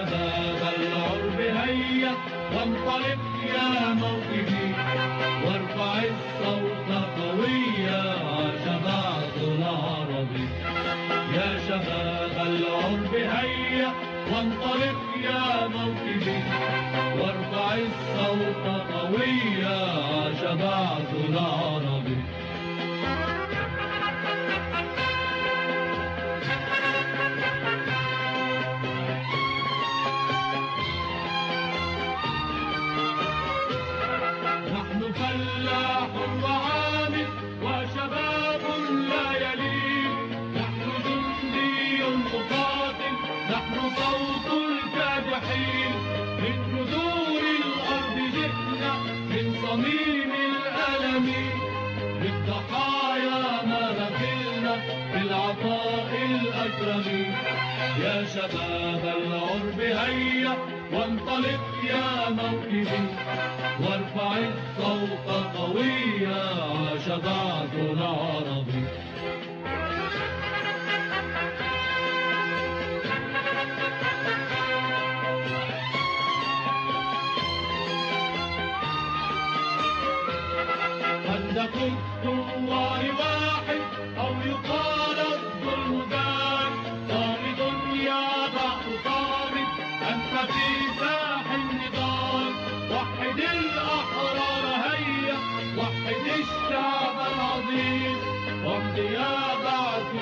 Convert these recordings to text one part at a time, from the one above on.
شباب العرب هيا وانطلق يا موكبي وارفع الصوت قويا عاش بعض العربي. يا شباب العرب هيا وانطلق يا موكبي وارفع الصوت قويا نحن جندي مقاتل نحن صوت الكادحين. من جذور الأرض جئنا من صميم الألم. للضحايا ما نفلنا بالعطاء الأكرم يا شباب العرب هيا وانطلق يا موكبي عاش بعثنا عربي خندق الثوار واحد أو يقال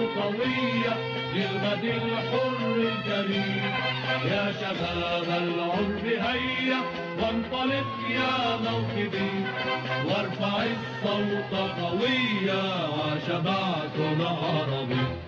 بعث قوية للغد الحر الكريم يا شباب العرب هيا وانطلق يا موكبي. وارفع الصوت قويا عاش بعثنا عربي.